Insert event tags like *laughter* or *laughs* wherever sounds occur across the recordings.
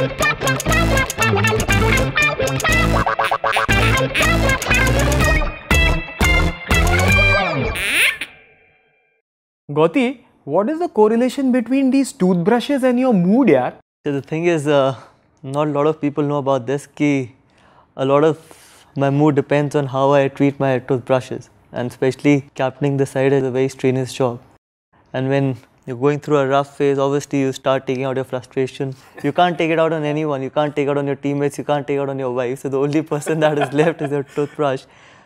Gauti, what is the correlation between these toothbrushes and your mood, yaar? So the thing is, uh, not a lot of people know about this. Ki a lot of my mood depends on how I treat my toothbrushes, and especially captaining the side is a very strenuous job. And when you're going through a rough phase, obviously you start taking out your frustration. You can't take it out on anyone. You can't take it out on your teammates. You can't take it out on your wife. So the only person that is left is your toothbrush.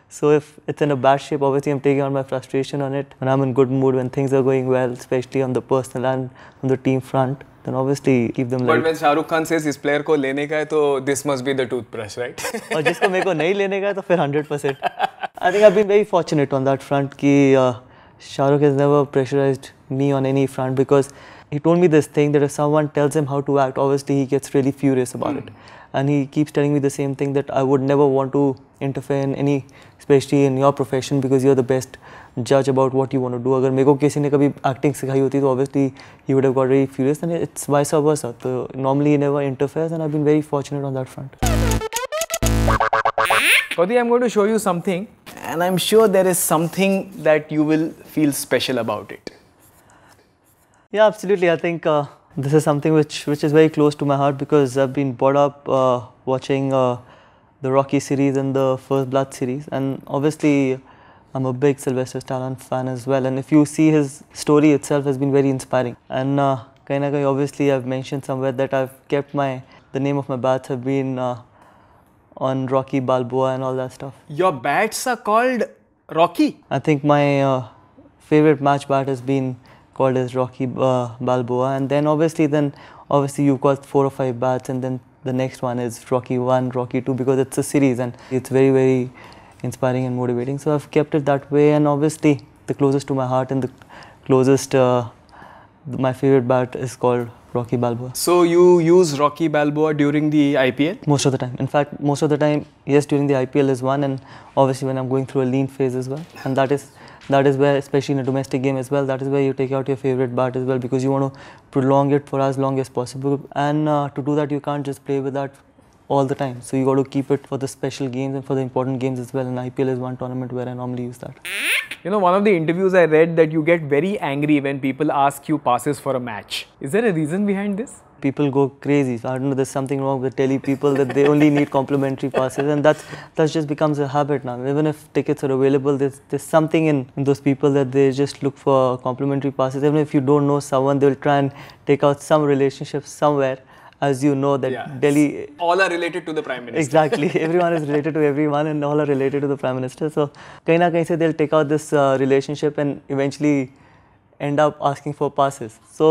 So if it's in a bad shape, obviously I'm taking out my frustration on it. When I'm in good mood, when things are going well, especially on the personal and on the team front, then obviously keep them But light. when Shah Rukh Khan says इस player को लेने का है तो this must be the toothbrush, right? और जिसको मेरे को नहीं लेने का है तो फिर 100 percent I think I been very fortunate on that front कि Shahrukh has never pressurised me on any front because he told me this thing that if someone tells him how to act, obviously he gets really furious about mm. it. And he keeps telling me the same thing that I would never want to interfere in any, especially in your profession because you're the best judge about what you want to do. अगर मेरे को किसी ने कभी acting सिखाई obviously he would have got really furious and it's vice versa. So normally he never interferes and I've been very fortunate on that front. Gauti, I'm going to show you something and I'm sure there is something that you will feel special about it. Yeah, absolutely. I think uh, this is something which which is very close to my heart because I've been brought up uh, watching uh, the Rocky series and the First Blood series, and obviously I'm a big Sylvester Stallone fan as well. And if you see his story itself has been very inspiring. And uh, kahin, obviously I've mentioned somewhere that I've kept my the name of my bats have been uh, on Rocky Balboa and all that stuff. Your bats are called Rocky. I think my uh, favorite match bat has been called as Rocky uh, Balboa, and then obviously then obviously you've got four or five bats, and then the next one is Rocky One, Rocky Two, because it's a series and it's very very inspiring and motivating. So I've kept it that way, and obviously the closest to my heart and the closest uh, my favorite bat is called Rocky Balboa. So you use Rocky Balboa during the IPL? Most of the time. In fact, most of the time, yes, during the IPL is one, and obviously when I'm going through a lean phase as well. And that is that is where, especially in a domestic game as well, that is where you take out your favorite bat as well because you want to prolong it for as long as possible. And uh, to do that, you can't just play with that all the time. So you got to keep it for the special games and for the important games as well. And IPL is one tournament where I normally use that. You know, one of the interviews I read that you get very angry when people ask you passes for a match. Is there a reason behind this? People go crazy. So I don't know. There's something wrong with telling people that they only need complimentary passes, and that's that just becomes a habit now. Even if tickets are available, there's there's something in, in those people that they just look for complimentary passes. Even if you don't know someone, they'll try and take out some relationship somewhere. As you know that Delhi All are related to the Prime Minister. Exactly. *laughs* everyone is related to everyone and all are related to the Prime Minister. So, kahin na kahin se they'll take out this uh, relationship and eventually end up asking for passes. So,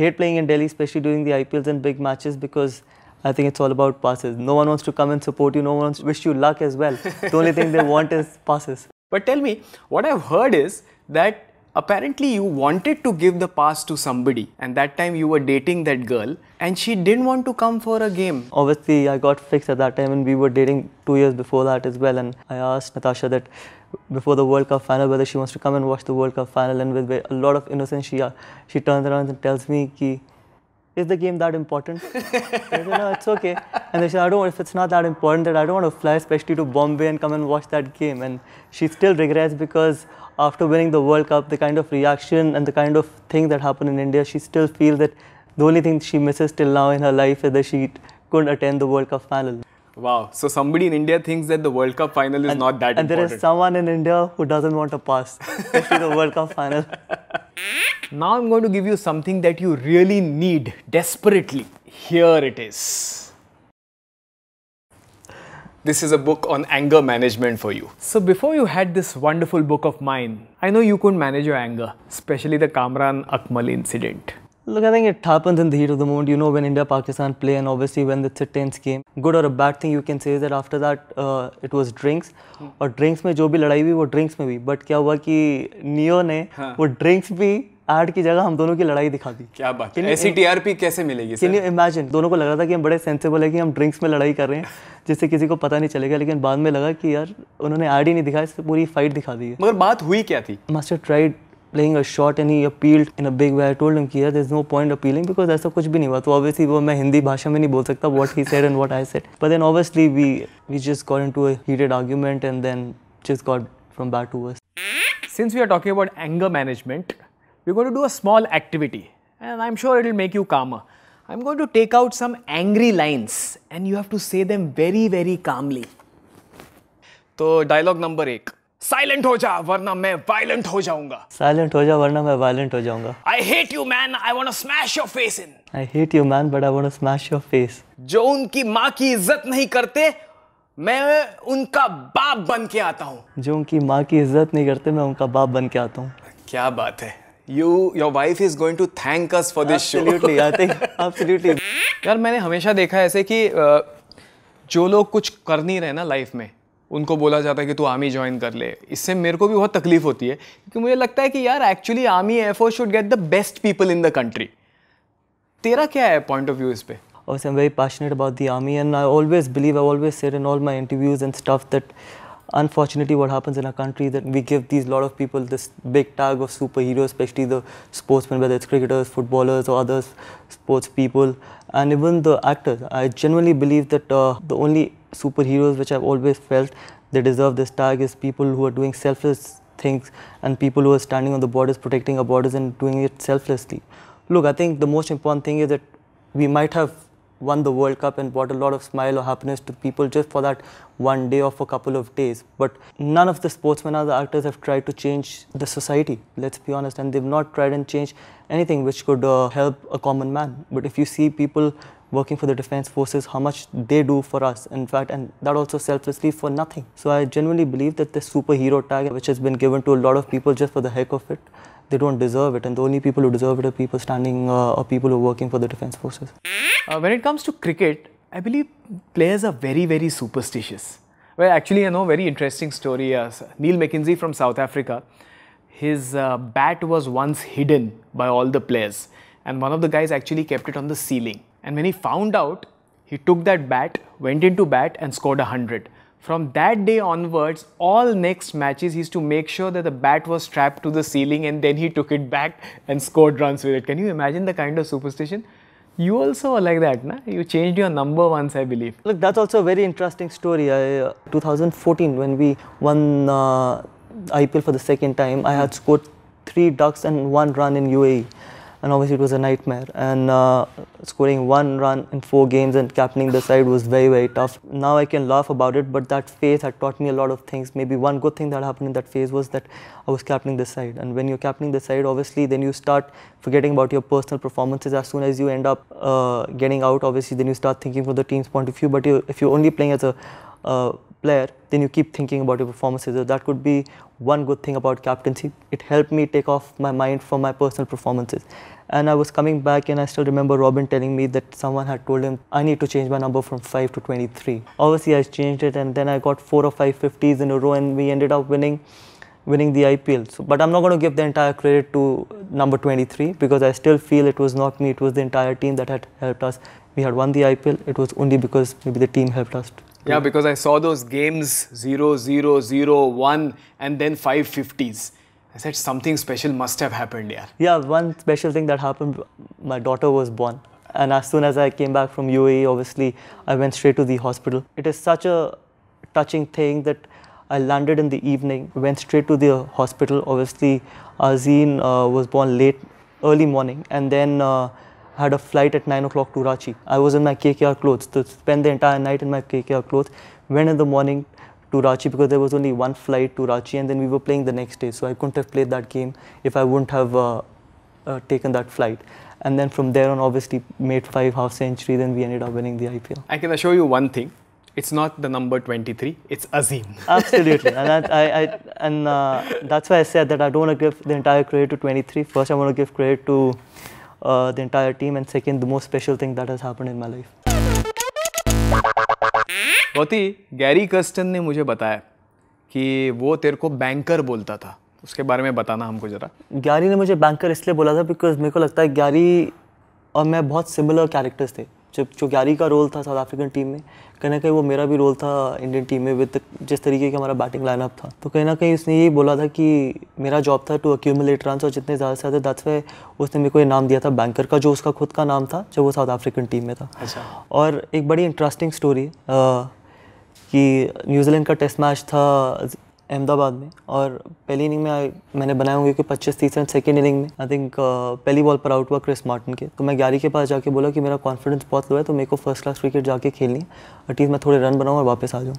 hate playing in Delhi, especially during the IPLs and big matches because I think it's all about passes. No one wants to come and support you. No one wants to wish you luck as well. the only thing they want is passes. *laughs* But tell me, what I've heard is that apparently you wanted to give the pass to somebody and that time you were dating that girl and she didn't want to come for a game. Obviously, I got fixed at that time and we were dating two years before that as well. And I asked Natasha that before the World Cup final whether she wants to come and watch the World Cup final. And with a lot of innocence, she, uh, she turns around and tells me, Ki, is the game that important? Said, no, it's okay. And they said, I don't, if it's not that important, that I don't want to fly especially to Bombay and come and watch that game. And she still regrets because after winning the World Cup, the kind of reaction and the kind of thing that happened in India, she still feels that the only thing she misses till now in her life is that she couldn't attend the World Cup final. Wow. So somebody in India thinks that the World Cup final is not that and there important. is someone in India who doesn't want to pass, especially the World Cup final. *laughs* Now I'm going to give you something that you really need desperately. Here it is. This is a book on anger management for you. So before you had this wonderful book of mine, I know you couldn't manage your anger, especially the Kamran Akmal incident. Look, I think it happens in the heat of the moment. You know, when India Pakistan play, and obviously when it's a tense game. Good or a bad thing you can say is that after that uh, it was drinks. और drinks में जो भी लड़ाई हुई वो drinks में भी but क्या हुआ कि नियो ने वो ड्रिंक्स भी ऐड की जगह हम दोनों की लड़ाई दिखा दी. क्या बात है. ऐसी टीआरपी कैसे मिलेगी कैन यू सर इमेजिन दोनों को लग रहा था कि हम बड़े सेंसिबल है कि हम ड्रिंक्स में लड़ाई कर रहे हैं *laughs* जिससे किसी को पता नहीं चलेगा लेकिन बाद में लगा कि यार उन्होंने ऐड ही नहीं दिखाया इससे पूरी फाइट दिखा दी है. मगर बात हुई क्या थी? Master tried playing a shot and he appealed in a big way. I told him कि यार there's no point appealing because ऐसा कुछ भी नहीं हुआ तो obviously वो मैं हिंदी भाषा में नहीं बोल सकता what he said and what I said. But then obviously we we just got into a heated argument and then just got from bad to worse. Since we are talking about anger management, we're going to do a small activity and I'm sure it'll make you calmer. I'm going to take out some angry lines and you have to say them very very calmly. तो dialogue number एक Silent हो जा वरना मैं violent हो जाऊँगा Silent हो जा वरना मैं violent हो जाऊँगा. I hate you man I want to smash your face in I hate you man but I want to smash your face. जो उनकी माँ की इज़्ज़त नहीं करते मैं उनका बाप बन के आता हूँ जो उनकी माँ की इज़्ज़त नहीं करते मैं उनका बाप बन के आता हूँ. क्या बात है you your wife is going to thank us for this show Absolutely, I think *laughs* absolutely. यार मैंने हमेशा देखा है ऐसे कि जो लोग कुछ कर नहीं रहे ना लाइफ में उनको बोला जाता है कि तू आर्मी ज्वाइन कर ले। इससे मेरे को भी बहुत तकलीफ़ होती है क्योंकि मुझे लगता है कि यार actually army air force should get the best people in the country तेरा क्या है पॉइंट ऑफ़ व्यू इस पे? Also, I'm very passionate about the army, and I always believe, I always said in all my interviews and stuff that unfortunately, what happens in our country that we give these lot of people this big tag of superheroes, especially the sportsmen, whether it's cricketers, footballers, or other sports people, and even the actors. I genuinely believe that uh, the only superheroes which I've always felt they deserve this tag is people who are doing selfless things and people who are standing on the borders, protecting our borders, and doing it selflessly. Look, I think the most important thing is that we might have won the World Cup and brought a lot of smile or happiness to people just for that one day or for a couple of days. But none of the sportsmen or the actors have tried to change the society, let's be honest, and they've not tried and changed anything which could uh, help a common man. But if you see people working for the defense forces, how much they do for us, in fact, and that also selflessly for nothing. So I genuinely believe that the superhero tag, which has been given to a lot of people just for the heck of it, they don't deserve it, and the only people who deserve it are people standing uh, or people who are working for the defense forces. Uh, when it comes to cricket, I believe players are very, very superstitious. Well, actually, you know, very interesting story. Uh, Neil McKenzie from South Africa, his uh, bat was once hidden by all the players, and one of the guys actually kept it on the ceiling. And when he found out, he took that bat, went into bat, and scored a hundred. From that day onwards, all next matches he used to make sure that the bat was strapped to the ceiling, and then he took it back and scored runs with it. Can you imagine the kind of superstition? You also are like that, na? You changed your number once, I believe. Look, that's also a very interesting story. I, uh, 2014, when we won uh, IPL for the second time, I had scored three ducks and one run in UAE. And obviously, it was a nightmare. And uh, scoring one run in four games and captaining the side was very, very tough. Now I can laugh about it, but that phase had taught me a lot of things. Maybe one good thing that happened in that phase was that I was captaining the side. And when you're captaining the side, obviously, then you start forgetting about your personal performances. As soon as you end up uh, getting out, obviously, then you start thinking from the team's point of view. But you, if you're only playing as a uh, player, then you keep thinking about your performances. So that could be one good thing about captaincy. It helped me take off my mind from my personal performances. And I was coming back, and I still remember Robin telling me that someone had told him, I need to change my number from 5 to 23. Obviously, I changed it, and then I got four or five 50s in a row, and we ended up winning winning the IPL. So, but I'm not going to give the entire credit to number 23 because I still feel it was not me, it was the entire team that had helped us. We had won the IPL, it was only because maybe the team helped us. Yeah, because I saw those games 0 0 0 1 and then 5 50s. I said something special must have happened, yeah. Yeah, one special thing that happened, my daughter was born. And as soon as I came back from UAE, obviously, I went straight to the hospital. It is such a touching thing that I landed in the evening, went straight to the hospital. Obviously, Azeen uh, was born late, early morning, and then uh, had a flight at 9 o'clock to Ranchi. I was in my KKR clothes to spend the entire night in my KKR clothes. Went in the morning to Ranchi because there was only one flight to Ranchi, and then we were playing the next day. So I couldn't have played that game if I wouldn't have uh, uh, taken that flight. And then from there on, obviously, made five half centuries, then we ended up winning the IPL. I can assure you one thing it's not the number 23, it's Azeen. *laughs* Absolutely, and I, I and uh, that's why I said that I don't want to give the entire credit to 23. First, I want to give credit to uh, the entire team, and second, the most special thing that has happened in my life. Gauti Gary Kirsten ने मुझे बताया कि वो तेरे को banker बोलता था। उसके बारे में बताना हमको जरा। ग्यारी ने मुझे बैंकर इसलिए बोला था बिकॉज़ मेरे को लगता है ग्यारी और मैं बहुत सिमिलर कैरेक्टर्स थे। जब जो का रोल था साउथ अफ्रीकन टीम में कहीं ना कहीं वो मेरा भी रोल था इंडियन टीम में विद जिस तरीके का हमारा बैटिंग लाइनअप था। तो कहीं ना कहीं उसने यही बोला था कि मेरा जॉब था टू अक्यूमुलेट रन और जितने ज़्यादा से ज़्यादा दैट्स वे उसने मेरे को इनाम दिया था बैंकर का जो उसका खुद का नाम था जब वो साउथ अफ्रीकन टीम में था। अच्छा। और एक बड़ी इंटरेस्टिंग स्टोरी है कि न्यूजीलैंड का टेस्ट मैच था अहमदाबाद में। और पहली इनिंग में मैंने बनाए होंगे कि 25 तीस रन सेकेंड इनिंग में। आई थिंक पहली बॉल पर आउट हुआ क्रिस मार्टिन के। तो मैं ग्यारह के पास जाके बोला कि मेरा कॉन्फिडेंस बहुत लो है तो मेरे को फ़र्स्ट क्लास क्रिकेट जाके खेलनी एटलीस्ट मैं थोड़े रन बनाऊँ और वापस आ जाऊँ।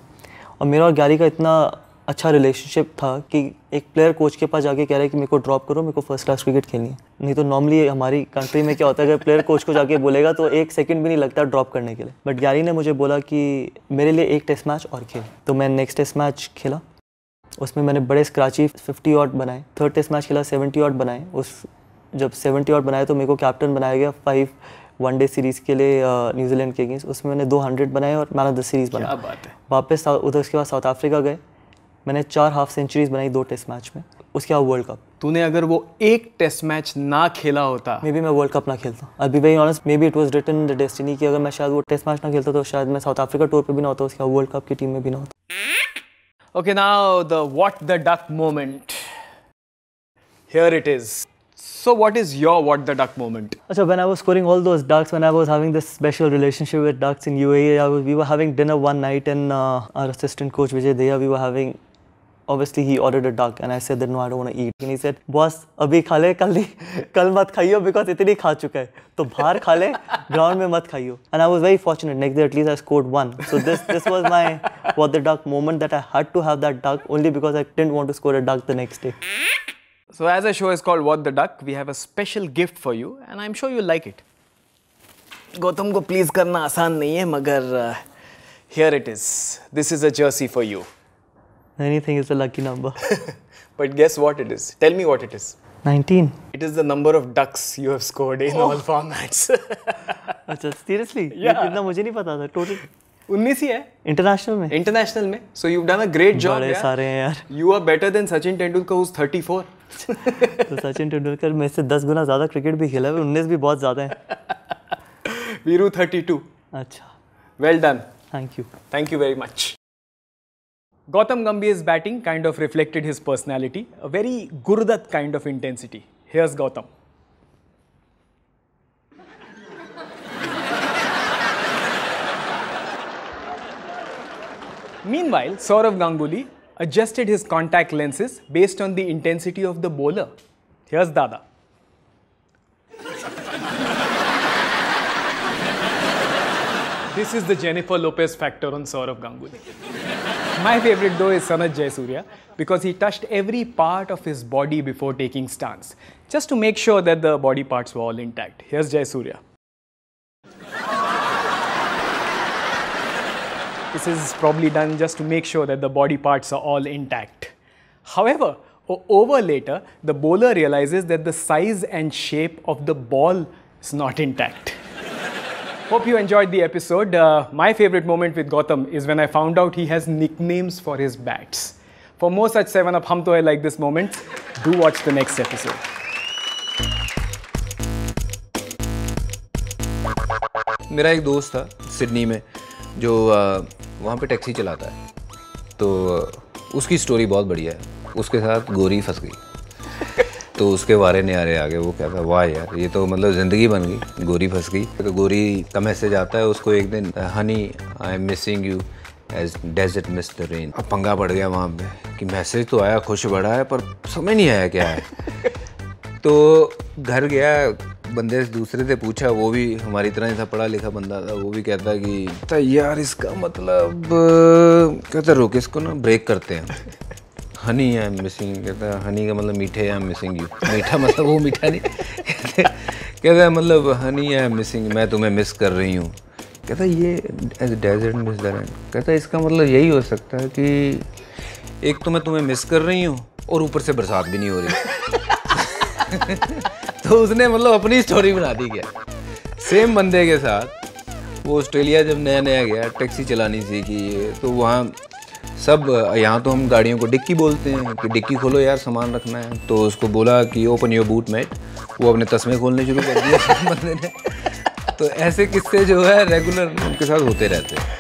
और मेरा और ग्यारह का इतना अच्छा रिलेशनशिप था कि एक प्लेयर कोच के पास जाके कह रहा है कि मेरे को ड्रॉप करो, मेरे को फ़र्स्ट क्लास क्रिकेट खेलनी है। नहीं तो नॉर्मली हमारी कंट्री में क्या होता है, अगर प्लेयर कोच को जाके बोलेगा तो एक सेकंड भी नहीं लगता ड्रॉप करने के लिए। बट ग्यारी ने मुझे बोला कि मेरे लिए एक टेस्ट मैच और खेल। तो मैं नेक्स्ट टेस्ट मैच खेला। उसमें मैंने बड़े स्क्रैची 50 ऑट बनाए थर्ड टेस्ट मैच खेला 70 ऑट बनाए। उस जब 70 ऑट बनाए तो मेरे को कैप्टन बनाया गया फाइव वनडे सीरीज़ के लिए न्यूजीलैंड के अगेंस्ट उसमें मैंने दो हंड्रेड बनाए और मैन ऑफ़ द सीरीज़ क्या बना बात है। वापस उधर उसके बाद साउथ अफ्रीका गए। मैंने चार हाफ़ सेंचुरीज बनाई दो टेस्ट मैच में। उसके बाद वर्ल्ड कप तूने अगर वो एक टेस्ट मैच ना खेला होता। मे बी मैं वर्ल्ड कप ना खेलता। I be very honest maybe it was written the destiny कि अगर मैं शायद वो टेस्ट मैच ना खेलता तो शायद मैं साउथ अफ्रीका टूर पर भी ना होता उसके बाद वर्ल्ड कप की टीम में भी ना होता। Okay, now the what the duck moment. Here it is. So, what is your what the duck moment? So when I was scoring all those ducks, when I was having this special relationship with ducks in UAE, was, we were having dinner one night and uh, our assistant coach Vijay Dahiya, we were having, obviously he ordered a duck and I said that no, I don't want to eat. And he said, boss, अभी खा ले कल नहीं कल मत खाइयो because इतनी खा चुका है तो बाहर खा ले ground में मत खाइयो and I was very fortunate next day at least I scored one so this this was my what the duck moment that I had to have that duck only because I didn't want to score a duck the next day So, as a show is called What the Duck, we have a special gift for you, and I'm sure you'll like it. Gautam को please करना आसान नहीं है मगर here it is this is a jersey for you anything is a lucky number. But guess what it is tell me what it is 19 It is the number of ducks you have scored in oh. all formats. *laughs* अच्छा seriously Yeah. इतना मुझे नहीं पता था total 19 ही है। International में? International में। So you done a great job बड़े सारे हैं यार। You are better than Sachin Tendulkar who's 34 *laughs* तो सचिन तेंदुलकर में से दस गुना ज़्यादा क्रिकेट भी खेला है उन्नीस भी बहुत ज़्यादा है। वीरू 32 अच्छा। Well done. Thank you Thank you very much. Gautam Gambhir's batting kind of reflected his personality, a very Guru Dutt kind of intensity. Here's Gautam. Meanwhile, Sourav Ganguly adjusted his contact lenses based on the intensity of the bowler. Here's Dada. This is the Jennifer Lopez factor on Sourav Ganguly. My favorite though is Sanath Jayasuriya because he touched every part of his body before taking stance, just to make sure that the body parts were all intact. Here's Jayasuriya. This is probably done just to make sure that the body parts are all intact. However, over later, the bowler realizes that the size and shape of the ball is not intact. Hope you enjoyed the episode. Uh, my favorite moment with Gotham is when I found out he has nicknames for his bats. For more such 7 Up Hum To Hai like this moments, do watch the next episode. मेरा एक दोस्त था Sydney में जो वहाँ पे taxi चलाता है तो उसकी स्टोरी बहुत बढ़िया है उसके साथ गोरी फंस गई तो उसके वारे न्यारे आ गए वो कहता वाह यार ये तो मतलब ज़िंदगी बन गई गोरी फंस गई। तो गोरी का मैसेज आता है उसको एक दिन honey I am missing you as desert miss the rain अब पंगा पड़ गया वहाँ पे कि मैसेज तो आया खुश बड़ा है पर समझ नहीं आया क्या है। *laughs* तो घर गया बंदे से दूसरे से पूछा वो भी हमारी तरह ही था पढ़ा लिखा बंदा था वो भी कहता कि "तो यार इसका मतलब कहता रुक इसको ना ब्रेक करते हैं। हनी आई एम मिसिंग कहता हनी का मतलब मीठे आई एम मिसिंग यू मीठा मतलब वो मीठा नहीं। कहते, कहता है मतलब हनी आई एम मिसिंग मैं तुम्हें मिस कर रही हूँ। कहता ये as desert miss the rain कहता इसका मतलब यही हो सकता है कि एक तो मैं तुम्हें मिस कर रही हूँ और ऊपर से बरसात भी नहीं हो रही। *laughs* तो उसने मतलब अपनी स्टोरी बना दी क्या? सेम बंदे के साथ, वो ऑस्ट्रेलिया जब नया नया गया, टैक्सी चलानी सीखी तो वहाँ सब यहाँ तो हम गाड़ियों को डिक्की बोलते हैं कि डिक्की खोलो यार, सामान रखना है। तो उसको बोला कि ओपन योर बूट मैट वो अपने तस्मे खोलने शुरू कर दिए। बंदे *laughs* ने तो ऐसे किस्से जो है रेगुलर उनके साथ होते रहते हैं।